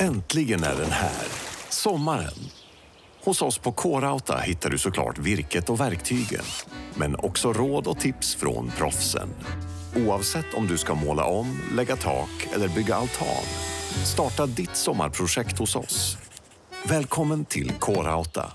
Äntligen är den här. Sommaren. Hos oss på K-Rauta hittar du såklart virket och verktygen. Men också råd och tips från proffsen. Oavsett om du ska måla om, lägga tak eller bygga altan. Starta ditt sommarprojekt hos oss. Välkommen till K-Rauta.